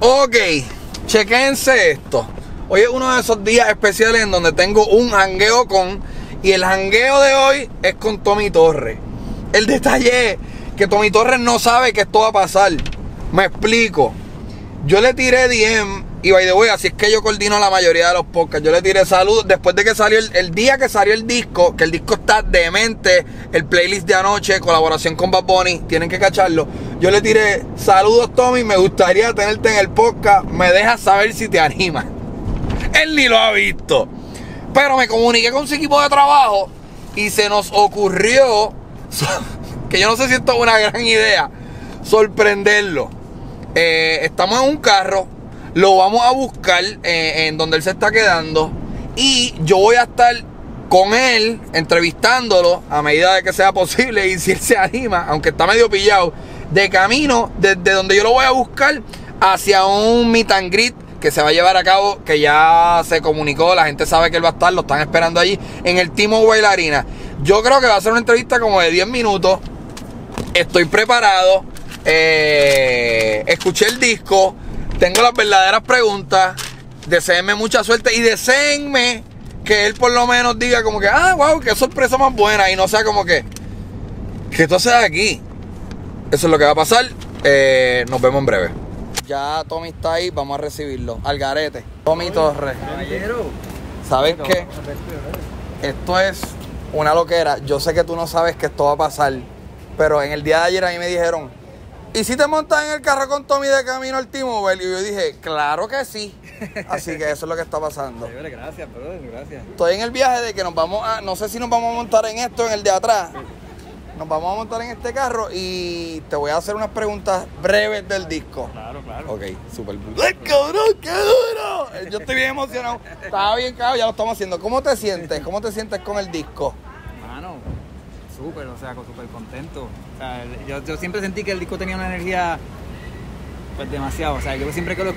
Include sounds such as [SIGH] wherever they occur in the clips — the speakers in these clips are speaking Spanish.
Ok, chequense esto. Hoy es uno de esos días especiales en donde tengo un jangueo con. Y el jangueo de hoy es con Tommy Torres. El detalle es que Tommy Torres no sabe que esto va a pasar. Me explico. Yo le tiré DM y by the way, así es que yo coordino la mayoría de los podcasts. Yo le tiré salud después de que salió el, el día que salió el disco, que el disco está demente, el playlist de anoche, colaboración con Bad Bunny, tienen que cacharlo. Yo le tiré saludos Tommy, me gustaría tenerte en el podcast, me dejas saber si te animas. Él ni lo ha visto. Pero me comuniqué con su equipo de trabajo y se nos ocurrió, [LAUGHS] que yo no sé si esto es una gran idea, sorprenderlo. Eh, estamos en un carro, lo vamos a buscar eh, en donde él se está quedando y yo voy a estar con él entrevistándolo a medida de que sea posible y si él se anima, aunque está medio pillado, de camino desde donde yo lo voy a buscar hacia un meet and greet que se va a llevar a cabo, que ya se comunicó, la gente sabe que él va a estar, lo están esperando allí, en el Timo Bailarina. Yo creo que va a ser una entrevista como de 10 minutos. Estoy preparado. Eh, escuché el disco. Tengo las verdaderas preguntas. Deseenme mucha suerte y deseenme que él por lo menos diga como que, ah, wow, qué sorpresa más buena. Y no sea como que, que esto sea aquí. Eso es lo que va a pasar. Eh, nos vemos en breve. Ya Tommy está ahí, vamos a recibirlo. Algarete. Tommy Torres. Caballero. ¿Sabes qué? Esto es una loquera. Yo sé que tú no sabes que esto va a pasar. Pero en el día de ayer a mí me dijeron, ¿y si te montas en el carro con Tommy de camino al T-Mobile? Y yo dije, claro que sí. Así que eso es lo que está pasando. Gracias, brother, gracias. Estoy en el viaje de que nos vamos a, no sé si nos vamos a montar en esto, en el de atrás. Nos vamos a montar en este carro y te voy a hacer unas preguntas breves del disco. Claro, claro. Ok, súper. ¡Ay, cabrón, qué duro! Eh, Yo estoy bien emocionado. Estaba bien cabrón, ya lo estamos haciendo. ¿Cómo te sientes? ¿Cómo te sientes con el disco? Mano, súper, o sea, súper contento. O sea, yo, yo siempre sentí que el disco tenía una energía, pues demasiado. O sea, yo siempre que lo.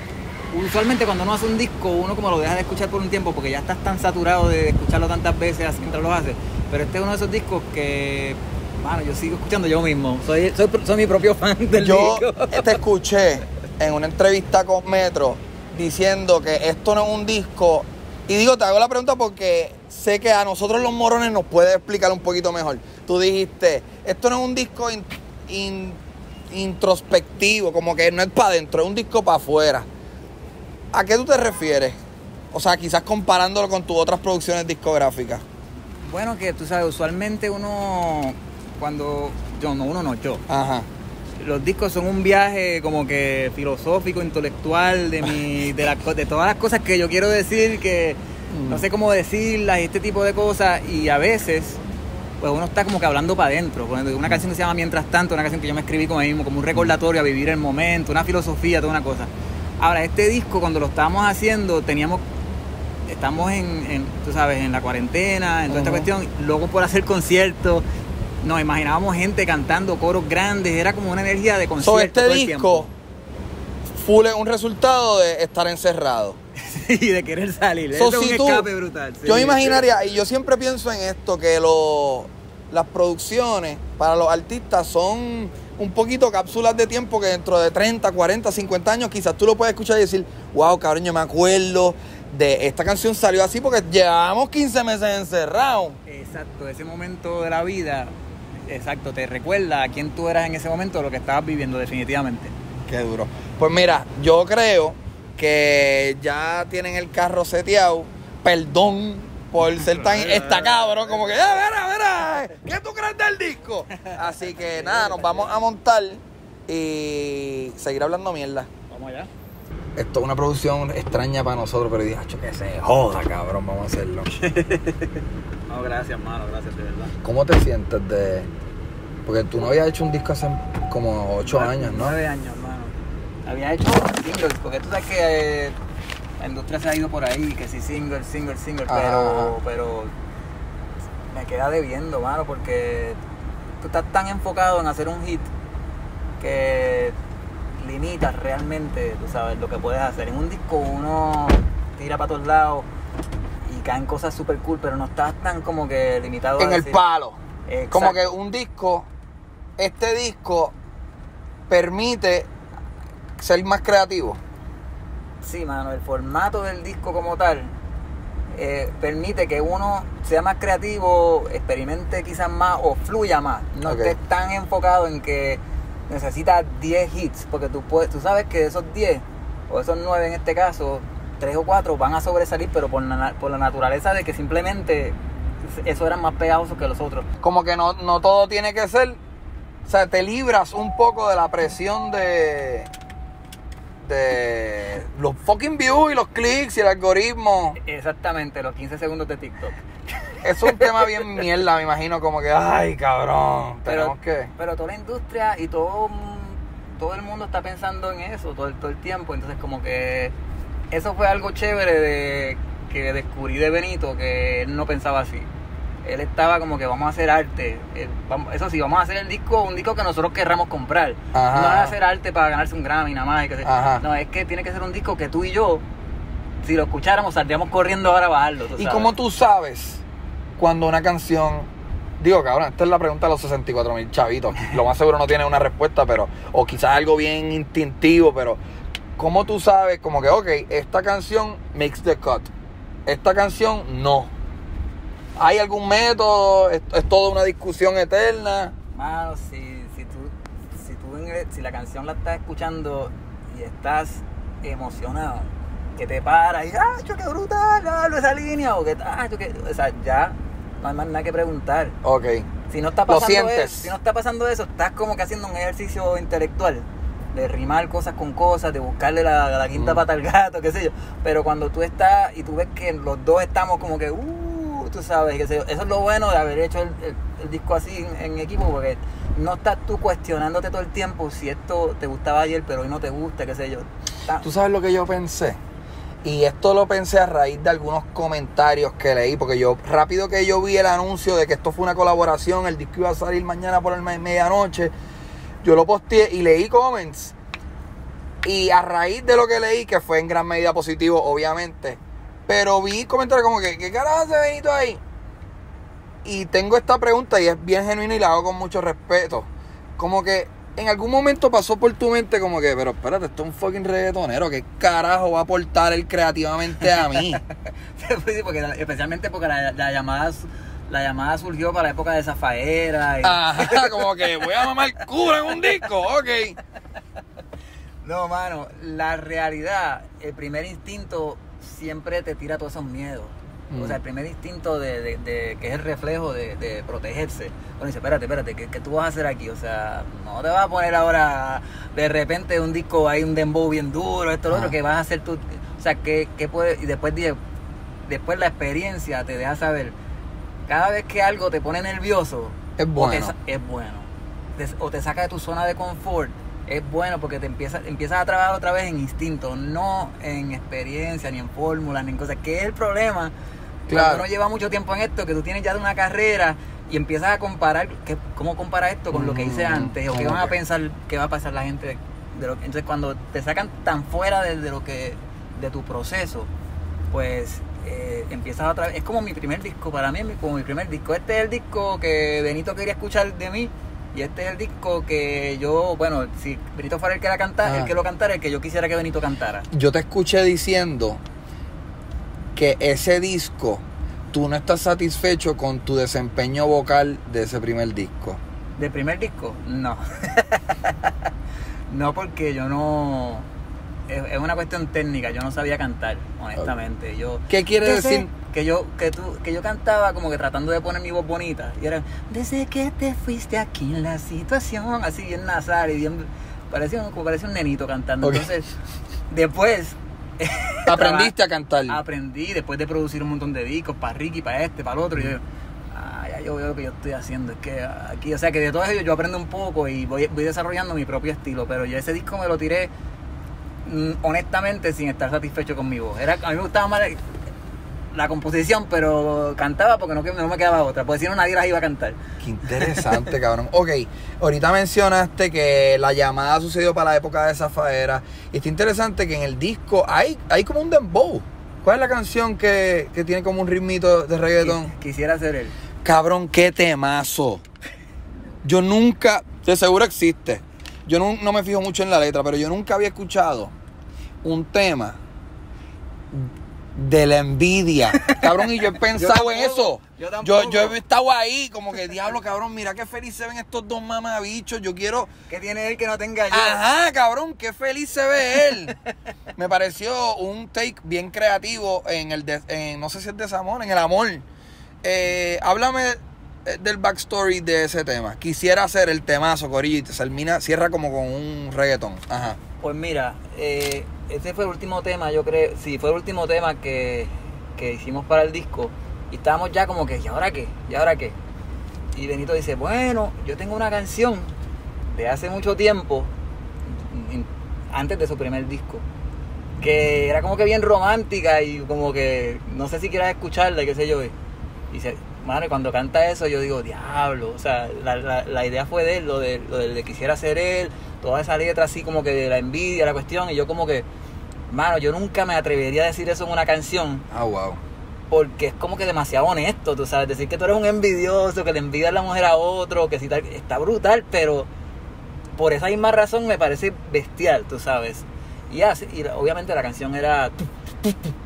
Usualmente cuando uno hace un disco, uno como lo deja de escuchar por un tiempo porque ya estás tan saturado de escucharlo tantas veces mientras lo haces. Pero este es uno de esos discos que, mano, yo sigo escuchando yo mismo. Soy, soy, soy mi propio fan del Yo disco. [LAUGHS] te escuché en una entrevista con Metro diciendo que esto no es un disco. Y digo, te hago la pregunta porque sé que a nosotros los morones nos puede explicar un poquito mejor. Tú dijiste, esto no es un disco in- in- introspectivo, como que no es para adentro, es un disco para afuera. ¿A qué tú te refieres? O sea, quizás comparándolo con tus otras producciones discográficas. Bueno, que tú sabes, usualmente uno, cuando. Yo, no, uno no, yo. Ajá. Los discos son un viaje como que filosófico, intelectual, de mi, [LAUGHS] de, co- de todas las cosas que yo quiero decir, que no sé cómo decirlas y este tipo de cosas. Y a veces, pues uno está como que hablando para adentro. Una canción que se llama Mientras tanto, una canción que yo me escribí como mismo, como un recordatorio a vivir el momento, una filosofía, toda una cosa. Ahora, este disco, cuando lo estábamos haciendo, teníamos estamos en, en, tú sabes, en la cuarentena, en toda esta cuestión, locos por hacer conciertos. Nos imaginábamos gente cantando coros grandes, era como una energía de concierto. Sobre este todo el disco, full es un resultado de estar encerrado. [LAUGHS] y de querer salir. So, Eso es un tú- escape brutal. sí. Yo me imaginaría, y yo siempre pienso en esto, que lo- las producciones para los artistas son un poquito cápsulas de tiempo que dentro de 30, 40, 50 años quizás tú lo puedes escuchar y decir, wow, cabrón, yo me acuerdo de esta canción salió así porque llevábamos 15 meses encerrados. Exacto, ese momento de la vida, exacto, te recuerda a quién tú eras en ese momento, lo que estabas viviendo definitivamente. Qué duro. Pues mira, yo creo que ya tienen el carro seteado. Perdón por [LAUGHS] ser tan esta cabrón, como que, "Ah, mira, mira, ¿qué tú crees del disco? Así que nada, nos vamos a montar y seguir hablando mierda. Vamos allá. Esto es una producción extraña para nosotros, pero dije, "Acho, que se joda, cabrón, vamos a hacerlo. [LAUGHS] No, gracias, mano, gracias de verdad. ¿Cómo te sientes de...? Porque tú no habías hecho un disco hace como ocho años, ¿no? Nueve años, mano. Había hecho singles, porque tú sabes que eh, la industria se ha ido por ahí, que sí, single, single, single, pero, pero me queda debiendo, mano, porque tú estás tan enfocado en hacer un hit que limitas realmente, tú sabes, lo que puedes hacer. En un disco uno tira para todos lados caen cosas super cool, pero no estás tan como que limitado En a el decir- palo. Exacto. Como que un disco, este disco permite ser más creativo. Sí, mano, el formato del disco como tal eh, permite que uno sea más creativo, experimente quizás más o fluya más. No Ok. estés tan enfocado en que necesitas 10 hits, porque tú, puedes, tú sabes que esos 10, o esos 9 en este caso, 3 o 4 van a sobresalir, pero por la, por la naturaleza de que simplemente eso eran más pegajosos que los otros. Como que no, no todo tiene que ser. O sea, te libras un poco de la presión de. de los fucking views y los clics y el algoritmo. Exactamente, los 15 segundos de TikTok. Es un tema bien mierda, me imagino, como que, ay, cabrón, Pero, tenemos que. pero toda la industria y todo, todo el mundo está pensando en eso todo todo el tiempo. Entonces, como que eso fue algo chévere de que descubrí de Benito, que él no pensaba así. Él estaba como que vamos a hacer arte. Eh, vamos- eso sí, vamos a hacer el disco, un disco que nosotros querramos comprar. Ajá. No es hacer arte para ganarse un Grammy nada más. y que se-. No, es que tiene que ser un disco que tú y yo, si lo escucháramos, saldríamos corriendo ahora a bajarlo. tú ¿Y cómo tú sabes cuando una canción. Digo, cabrón, esta es la pregunta de los 64 mil chavitos. Lo más seguro no tiene una respuesta, pero. O quizás algo bien instintivo, pero. ¿Cómo tú sabes, como que, ok, esta canción makes the cut? Esta canción no. ¿Hay algún método? ¿Es, es toda una discusión eterna? Mano, si, si tú, si tú si la canción la estás escuchando y estás emocionado, que te paras y ¡ah, qué brutal! hablo esa línea! O que, ¡ah, qué! O sea, ya no hay más nada que preguntar. Ok. Si no está Lo pasando sientes. eso, si no está pasando eso, estás como que haciendo un ejercicio intelectual de rimar cosas con cosas, de buscarle la, la quinta Mm. pata al gato, qué sé yo. Pero cuando tú estás y tú ves que los dos estamos como que, uh, tú sabes, qué sé yo. Eso es lo bueno de haber hecho el, el- el disco así en, en equipo, porque no estás tú cuestionándote todo el tiempo si esto te gustaba ayer, pero hoy no te gusta, qué sé yo. ¿Tú sabes lo que yo pensé? Y esto lo pensé a raíz de algunos comentarios que leí, porque yo, rápido que yo vi el anuncio de que esto fue una colaboración, el disco iba a salir mañana por la me- medianoche, yo lo posteé y leí comments. Y a raíz de lo que leí, que fue en gran medida positivo, obviamente, pero vi comentarios como que, ¿qué carajo hace Benito ahí? Y tengo esta pregunta y es bien genuina y la hago con mucho respeto. Como que en algún momento pasó por tu mente como que, pero espérate, esto es un fucking reggaetonero, ¿qué carajo va a aportar él creativamente a mí? [LAUGHS] Especialmente porque la, la llamada la llamada surgió para la época de Zafaera. y- Ajá, [LAUGHS] como que voy a mamar culo en un disco, ok. No, mano, la realidad, el primer instinto siempre te tira todos esos miedos. Mm. O sea, el primer instinto de, de- de- que es el reflejo de, de protegerse. Bueno, dice, espérate, espérate, ¿qué, qué tú vas a hacer aquí? O sea, no te vas a poner ahora de repente un disco, hay un dembow bien duro, esto, lo otro, que vas a hacer tú. O sea, ¿qué, qué puede? Y después dije, después la experiencia te deja saber, cada vez que algo te pone nervioso, Es o te bueno. es bueno. O te saca de tu zona de confort, es bueno porque te empieza, empiezas a trabajar otra vez en instinto, no en experiencia, ni en fórmulas, ni en cosas. Que es el problema Claro. cuando uno lleva mucho tiempo en esto, que tú tienes ya una carrera y empiezas a comparar, ¿qué- ¿cómo compara esto con lo que hice Mm, antes? ¿O qué ¿cómo van a pensar, qué va a pasar la gente? De lo, entonces cuando te sacan tan fuera de, de lo que, de tu proceso, pues eh, empiezas otra vez. Es como mi primer disco, para mí es como mi primer disco. Este es el disco que Benito quería escuchar de mí. Y este es el disco que yo, bueno, si Benito fuera el que, la canta, Ah. el que lo cantara, el que yo quisiera que Benito cantara. Yo te escuché diciendo que ese disco, tú no estás satisfecho con tu desempeño vocal de ese primer disco. ¿Del primer disco? No. [LAUGHS] no, porque yo no. Es, una cuestión técnica, yo no sabía cantar, honestamente. Yo, ¿Qué quiere decir? Que yo, que, tú, que yo cantaba como que tratando de poner mi voz bonita. Y era, desde que te fuiste aquí en la situación, así bien nasal y bien. Parecía, un- como parecía un nenito cantando. Entonces, después. [LAUGHS] Aprendiste a cantar. Aprendí después de producir un montón de discos para Ricky, para este, para el otro. Y yo, ah, ya yo veo lo que yo estoy haciendo. Es que aquí, o sea, que de todo eso yo aprendo un poco y voy, voy desarrollando mi propio estilo. Pero yo ese disco me lo tiré honestamente sin estar satisfecho con mi voz. Era, a mí me gustaba más la composición, pero cantaba porque no, no me quedaba otra. Porque si no, nadie las iba a cantar. Qué interesante, [LAUGHS] cabrón. Ok, ahorita mencionaste que la llamada sucedió para la época de Zafaera. Y está interesante que en el disco hay, hay como un dembow. ¿Cuál es la canción que, que tiene como un ritmito de reggaetón? Quis- Quisiera ser él. Cabrón, qué temazo. Yo nunca, de seguro existe. Yo no, no me fijo mucho en la letra, pero yo nunca había escuchado un tema de la envidia. [LAUGHS] Cabrón, y yo he pensado en eso. yo Yo, yo he estado ahí, como que diablo, cabrón, mira qué feliz se ven estos dos mamabichos. Yo quiero. ¿Qué tiene él que no tenga yo? Ajá, cabrón, qué feliz se ve él. Me pareció un take bien creativo en el de, en- no sé si es desamor, en el amor. Eh, háblame eh, del backstory de ese tema. Quisiera hacer el temazo, Corillo, y te termina, cierra como con un reggaetón. Ajá. Pues mira, eh, ese fue el último tema, yo creo, sí, fue el último tema que, que hicimos para el disco. Y estábamos ya como que, ¿y ahora qué? ¿Y ahora qué? Y Benito dice, bueno, yo tengo una canción de hace mucho tiempo, antes de su primer disco, que era como que bien romántica y como que no sé si quieras escucharla, qué sé yo. Y dice, madre, cuando canta eso yo digo, diablo, o sea, la, la, la idea fue de él, lo de, lo de, de quisiera ser él, toda esa letra así como que de la envidia, la cuestión, y yo como que, mano, yo nunca me atrevería a decir eso en una canción Ah, wow. porque es como que demasiado honesto, tú sabes, decir que tú eres un envidioso, que le envidias la mujer a otro, que si tal, está brutal, pero por esa misma razón me parece bestial, tú sabes. Y así, y obviamente la canción era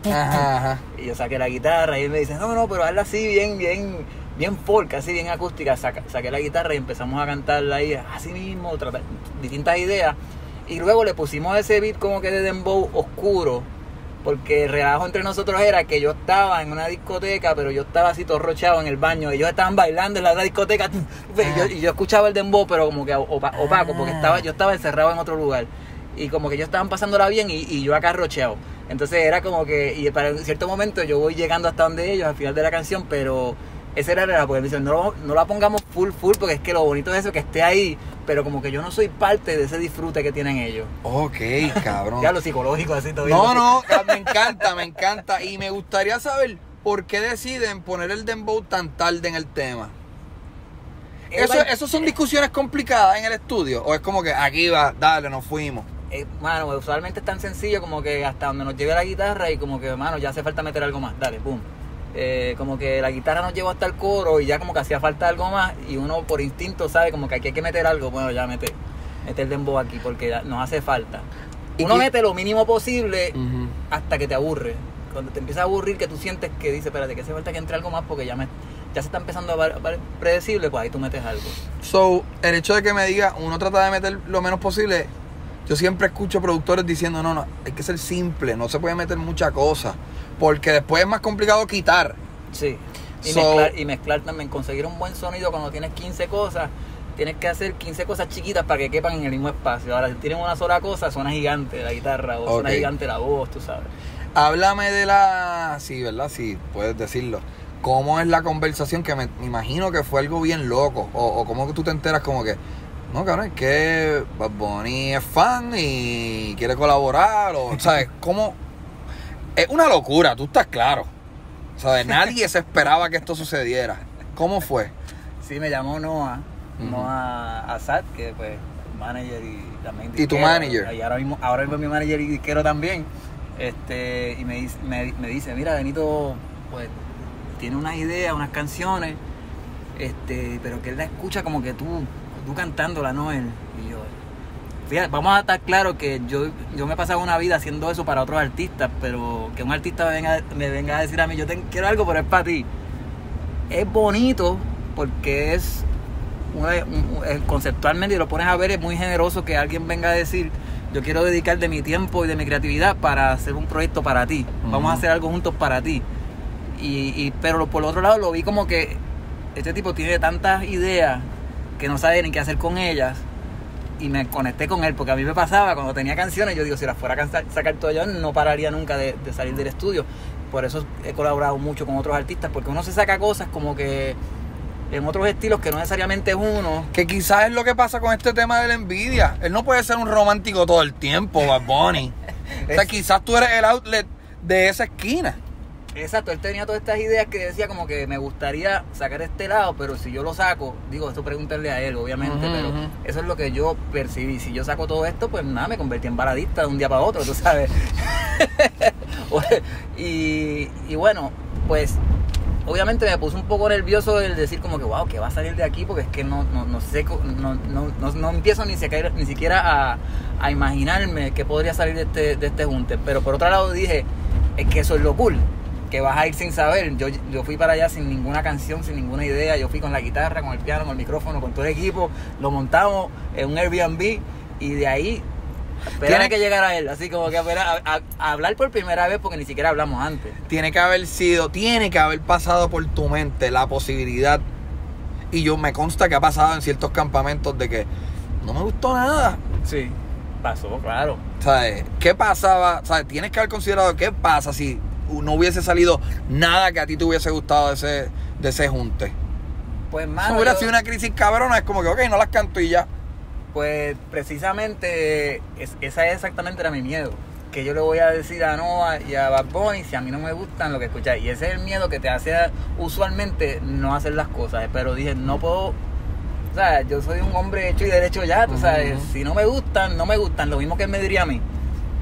Ajá, ajá. y yo saqué la guitarra y él me dice, no, no, pero hazla así bien, bien, bien folk, así bien acústica. Saca- saqué la guitarra y empezamos a cantarla ahí así mismo, tratar distintas ideas. Y luego le pusimos ese beat como que de dembow oscuro, porque el relajo entre nosotros era que yo estaba en una discoteca, pero yo estaba así todo rochado en el baño, ellos estaban bailando en la otra discoteca, y yo, y yo escuchaba el dembow, pero como que opa- opaco, porque estaba, yo estaba encerrado en otro lugar. Y como que ellos estaban pasándola bien y, y yo acá rocheado. Entonces era como que, y para un cierto momento yo voy llegando hasta donde ellos al final de la canción, pero ese era la porque me dicen, no, no la pongamos full full porque es que lo bonito es eso, que esté ahí, pero como que yo no soy parte de ese disfrute que tienen ellos. Ok, [LAUGHS] cabrón. Ya lo psicológico así todo No, no, ah, me encanta, me encanta. Y me gustaría saber por qué deciden poner el dembow tan tarde en el tema. ¿Eso, ¿Eso son discusiones complicadas en el estudio? ¿O es como que aquí va, dale, nos fuimos? Eh, mano, usualmente es tan sencillo como que hasta donde nos lleve la guitarra y como que, mano, ya hace falta meter algo más, dale, boom. Eh, como que la guitarra nos llevó hasta el coro y ya como que hacía falta algo más y uno por instinto sabe como que aquí hay que meter algo, bueno, ya mete, mete el dembow aquí porque nos hace falta. ¿Y Uno mete lo mínimo posible hasta que te aburre. Cuando te empieza a aburrir que tú sientes que dice, espérate, que hace falta que entre algo más porque ya me ya se está empezando a ver ver predecible, pues ahí tú metes algo. So, el hecho de que me diga, uno trata de meter lo menos posible, yo siempre escucho productores diciendo, no, no, hay que ser simple, no se puede meter mucha cosa, porque después es más complicado quitar. Sí. Y, So- mezclar, y mezclar también, conseguir un buen sonido cuando tienes 15 cosas, tienes que hacer 15 cosas chiquitas para que quepan en el mismo espacio. Ahora, si tienes una sola cosa, suena gigante la guitarra o suena gigante la voz, tú sabes. Háblame de la... Sí, ¿verdad? Sí, puedes decirlo. ¿Cómo es la conversación? Que me, me imagino que fue algo bien loco. O, o cómo tú te enteras como que... No, cabrón, es que Bad Bunny es fan y quiere colaborar. O, ¿sabes? ¿Cómo...? Es una locura, tú estás claro. ¿Sabes? [LAUGHS] Nadie se esperaba que esto sucediera. ¿Cómo fue? Sí, me llamó Noah, Ujú. Noah Asad, que pues manager y también ¿Y tu disquero, manager? Y ahora mismo, ahora mismo mi manager y disquero también. Este, y me, dice- me, me dice, mira, Benito, pues, tiene unas ideas, unas canciones, este, pero que él la escucha como que tú, tú cantándola, ¿no? Él. Y yo, fíjate, vamos a estar claros que yo, yo me he pasado una vida haciendo eso para otros artistas, pero que un artista me venga, me venga a decir a mí, yo te, quiero algo, pero es para ti es bonito porque es una- un- un- conceptualmente y lo pones a ver es muy generoso que alguien venga a decir yo quiero dedicar de mi tiempo y de mi creatividad para hacer un proyecto para ti vamos a hacer algo juntos para ti y, y- pero por el otro lado lo vi como que este tipo tiene tantas ideas que no sabe ni qué hacer con ellas y me conecté con él porque a mí me pasaba cuando tenía canciones yo digo si las fuera a sacar todas yo no pararía nunca de, de salir del estudio por eso he colaborado mucho con otros artistas porque uno se saca cosas como que en otros estilos que no necesariamente es uno Que quizás es lo que pasa con este tema de la envidia. Él no puede ser un romántico todo el tiempo, Bad Bunny. O sea, [LAUGHS] quizás tú eres el outlet de esa esquina. Exacto, él tenía todas estas ideas que decía como que me gustaría sacar este lado, pero si yo lo saco, digo, esto pregúntale a él, obviamente, pero eso es lo que yo percibí. Si yo saco todo esto, pues nada, me convertí en baladista de un día para otro, tú sabes. [LAUGHS] y, y bueno, pues obviamente me puse un poco nervioso el decir como que, wow, que va a salir de aquí, porque es que no, no, no sé, no, no, no, no empiezo ni siquiera, ni siquiera a, a imaginarme que podría salir de este, de este junte. Pero por otro lado dije, es que eso es lo cool. Que vas a ir sin saber. Yo, yo fui para allá sin ninguna canción, sin ninguna idea. Yo fui con la guitarra, con el piano, con el micrófono, con todo el equipo. Lo montamos en un Airbnb y de ahí Tiene- que llegar a él. Así como que a, a- a hablar por primera vez porque ni siquiera hablamos antes. Tiene que haber sido, tiene que haber pasado por tu mente la posibilidad. Y yo me consta que ha pasado en ciertos campamentos de que no me gustó nada. Sí. Pasó, claro. ¿Sabes? ¿Qué pasaba? ¿Sabes? Tienes que haber considerado qué pasa si no hubiese salido nada que a ti te hubiese gustado de ese, de ese junte. Pues, Si mano, hubiera yo- sido una crisis cabrona, es como que, ok, no las canto y ya. Pues precisamente es- esa es exactamente era mi miedo. Que yo le voy a decir a Noah y a Bad Bunny si a mí no me gustan lo que escuchas. Y ese es el miedo que te hace usualmente no hacer las cosas. Pero dije, no puedo. O sea, yo soy un hombre hecho y derecho ya, tú sabes. Si no me gustan, no me gustan. Lo mismo que él me diría a mí.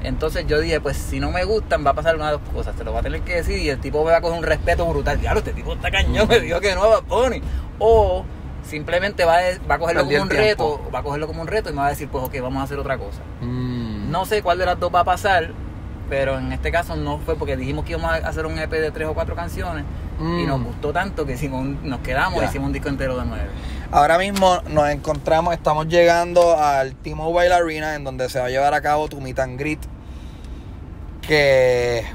Entonces yo dije, pues si no me gustan, va a pasar una de dos cosas. Se lo va a tener que decir y el tipo me va a coger un respeto brutal. Diablo, este tipo está cañón, [LAUGHS] me dijo que no a Bad Bunny. O simplemente va a, va a cogerlo Perdí como un tiempo. reto, va a cogerlo como un reto y me va a decir, pues ok, vamos a hacer otra cosa. Mm. No sé cuál de las dos va a pasar, pero en este caso no fue porque dijimos que íbamos a hacer un EP de tres o cuatro canciones y Mm. nos gustó tanto que hicimos un- nos quedamos y hicimos un disco entero de nueve. Ahora mismo nos encontramos, estamos llegando al T-Mobile Arena en donde se va a llevar a cabo tu meet and greet. Que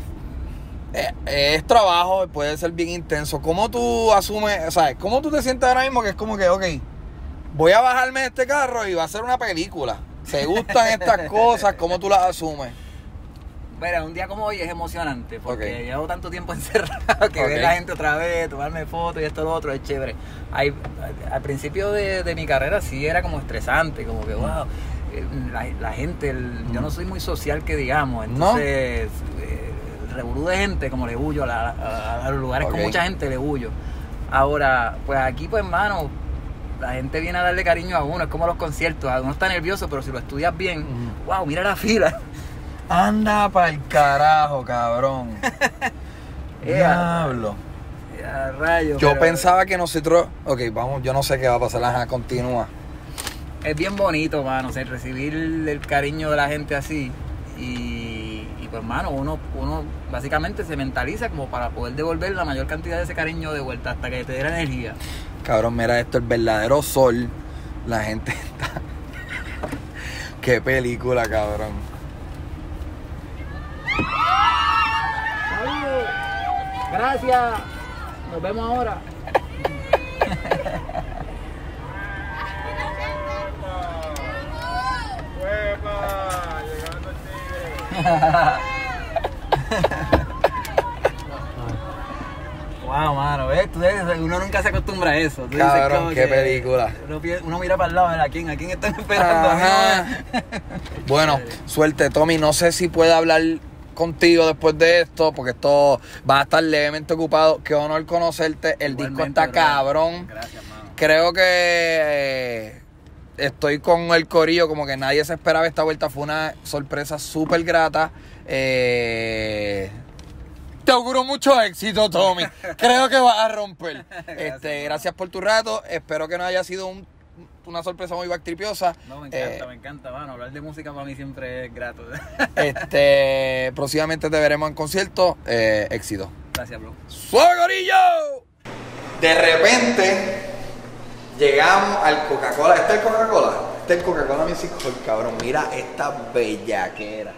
eh, es trabajo puede ser bien intenso. ¿Cómo tú asumes, o sea, cómo tú te sientes ahora mismo que es como que, ok, voy a bajarme de este carro y va a ser una película? ¿Se gustan estas cosas? ¿Cómo tú las asumes? Mira, un día como hoy es emocionante porque llevo tanto tiempo [LAUGHS] encerrado que ver Ok. la gente otra vez, tomarme fotos y esto y lo otro es chévere. Hay- al principio de, de mi carrera sí era como estresante, como que wow, eh, la, la gente, el- yo no soy muy social que digamos, ¿No? entonces eh, el revolú de gente como le huyo a, la- a- a los lugares con mucha gente le huyo. Ahora, pues aquí pues hermano, la gente viene a darle cariño a uno, es como los conciertos, uno está nervioso, pero si lo estudias bien, wow, mira la fila. Anda pa'l carajo, cabrón. [LAUGHS] Diablo. Yo pero pensaba que nosotros. Ok, vamos, yo no sé qué va a pasar. Ajá, continúa. Es bien bonito, mano, o sea, recibir el cariño de la gente así. Y, y pues, mano, uno, uno básicamente se mentaliza como para poder devolver la mayor cantidad de ese cariño de vuelta hasta que te dé la energía. Cabrón, mira esto, el verdadero sol. La gente [LAUGHS] está. [LAUGHS] Qué película, cabrón. Gracias. Nos vemos ahora. Wow, mano, ¿ves? Tú ves, uno nunca se acostumbra a eso. Tú dices Cabrón, como qué que película. Uno, mira para el lado, ¿a quién, a quién están esperando? Ajá. [LAUGHS] Bueno, suerte, Tommy. No sé si puede hablar contigo después de esto, porque esto va a estar levemente ocupado. Qué honor conocerte. El disco está cabrón. Gracias, mano. Creo que eh, estoy con el corillo, como que nadie se esperaba esta vuelta. Fue una sorpresa súper grata. Eh, te auguro mucho éxito, Tommy. [LAUGHS] Creo que vas a romper. este, gracias por tu rato. Espero que no haya sido un- una sorpresa muy bactripiosa. No, me encanta, Eh, me encanta, mano. Hablar de música para mí siempre es grato. [LAUGHS] este, próximamente te veremos en concierto. Eh, éxito. Gracias, bro. ¡Suave, gorillo! De repente llegamos al Coca-Cola. ¿Este es el Coca-Cola? Este es el Coca-Cola Music Hall, cabrón. Mira esta bellaquera.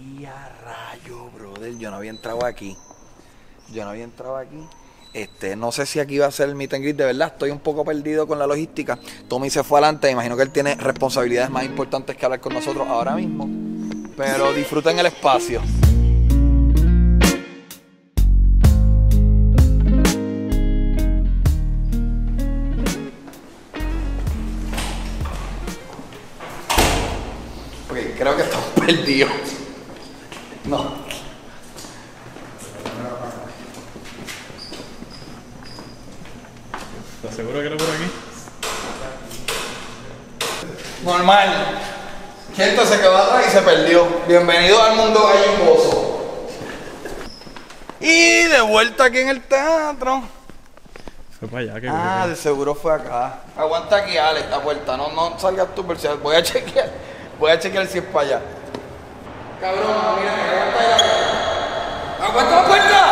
Y a rayo, brother. Yo no había entrado aquí. Yo no había entrado aquí. Este, no sé si aquí va a ser el meet and greet, de verdad, estoy un poco perdido con la logística. Tommy se fue adelante, imagino que él tiene responsabilidades más importantes que hablar con nosotros ahora mismo. Pero disfruten el espacio. Ok, creo que estamos [LAUGHS] perdidos. No. ¿Estás seguro que era por aquí? Normal. Gente se quedó atrás y se perdió. Bienvenido al mundo gallicoso. Y de vuelta aquí en el teatro. Fue para allá, que Ah, de seguro fue acá. Aguanta aquí, Alex, la puerta. No, no salgas tú, Percial. Voy a [LAUGHS] chequear. Voy a chequear si es para allá. Cabrón, mira, aguanta allá. ¡Aguanta la puerta!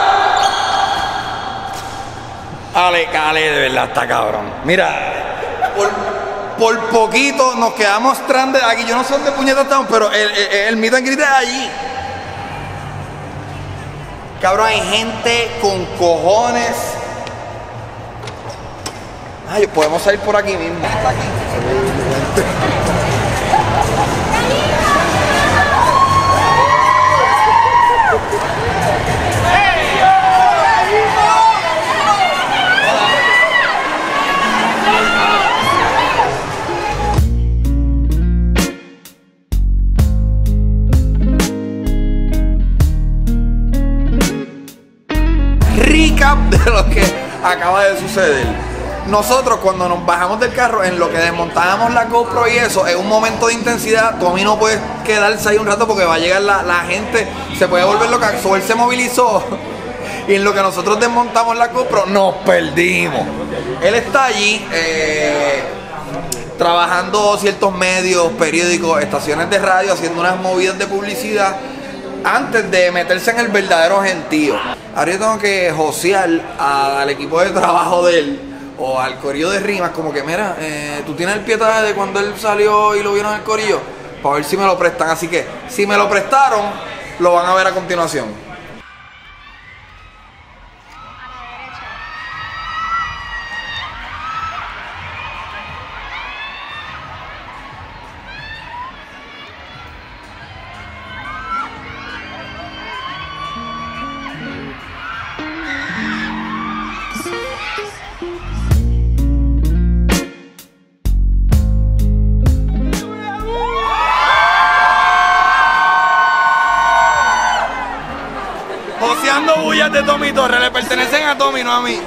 Ale, cale, de verdad está cabrón. Mira, por, por poquito nos quedamos stranded aquí. Yo no sé dónde puñetas estamos, pero el, el, el meet es allí. Cabrón, hay gente con cojones. Ay, podemos salir por aquí mismo. Aquí. Nosotros cuando nos bajamos del carro, en lo que desmontábamos la GoPro y eso, es un momento de intensidad, Tommy no puede quedarse ahí un rato porque va a llegar la, la gente, se puede volver loca. So, él se movilizó [LAUGHS] y en lo que nosotros desmontamos la GoPro, nos perdimos. Él está allí eh, trabajando ciertos medios, periódicos, estaciones de radio, haciendo unas movidas de publicidad antes de meterse en el verdadero gentío. Ahora yo tengo que josear al equipo de trabajo de él o al corillo de rimas, como que, mira, eh, tú tienes el pietaje de cuando él salió y lo vieron en el corillo, para ver si me lo prestan. Así que, si me lo prestaron, lo van a ver a continuación. Torres, le pertenecen a Tommy, no a mí.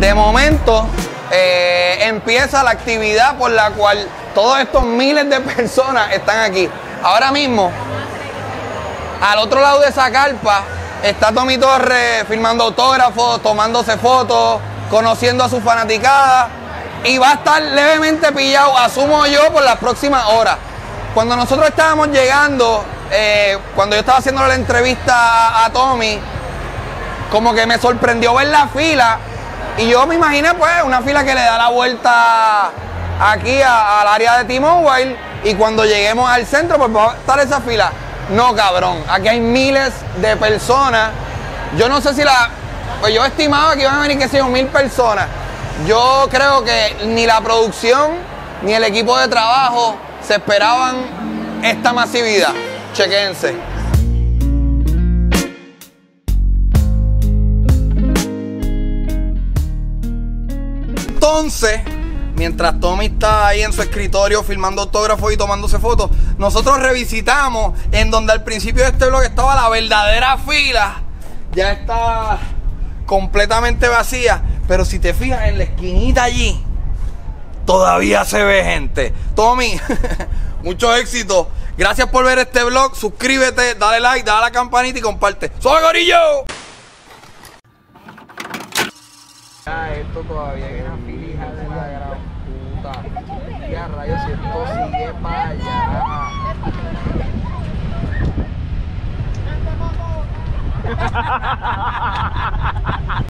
De momento eh, empieza la actividad por la cual todos estos miles de personas están aquí. Ahora mismo, al otro lado de esa carpa, está Tommy Torres firmando autógrafos, tomándose fotos, conociendo a su fanaticada y va a estar levemente pillado, asumo yo, por las próximas horas. Cuando nosotros estábamos llegando, eh, cuando yo estaba haciendo la entrevista a, a Tommy, como que me sorprendió ver la fila y yo me imaginé pues una fila que le da la vuelta aquí al área de T-Mobile y cuando lleguemos al centro pues va a estar esa fila. No, cabrón, aquí hay miles de personas. Yo no sé si la... Pues yo estimaba que iban a venir, que sean mil personas. Yo creo que ni la producción ni el equipo de trabajo se esperaban esta masividad. Chequense. Entonces, mientras Tommy está ahí en su escritorio filmando autógrafos y tomándose fotos, nosotros revisitamos en donde al principio de este blog estaba la verdadera fila. Ya está completamente vacía. Pero si te fijas en la esquinita allí, todavía se ve gente. Tommy, [LAUGHS] mucho éxito. Gracias por ver este vlog. Suscríbete, dale like, dale a la campanita y comparte. ¡Soy Gorillo! esto todavía hay una filija de la gran puta. Ya rayos, si esto sigue para allá.